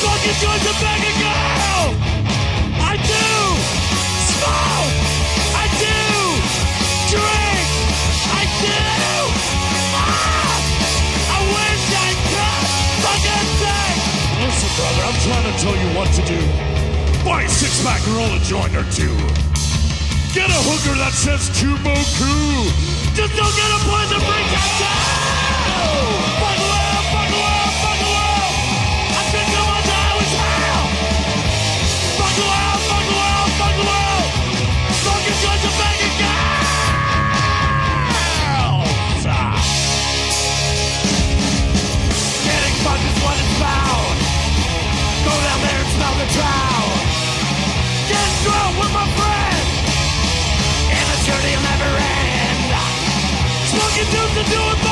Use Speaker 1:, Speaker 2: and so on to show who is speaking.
Speaker 1: Joints and banging girl. I do smoke. I do drink. I do. Ah! I wish I could fucking say.
Speaker 2: Listen, brother, I'm trying to tell you what to do. Buy a six pack and roll a joint or two. Get a hooker that says Tumoku.
Speaker 1: Just don't get a poison free tattoo. Fuck And the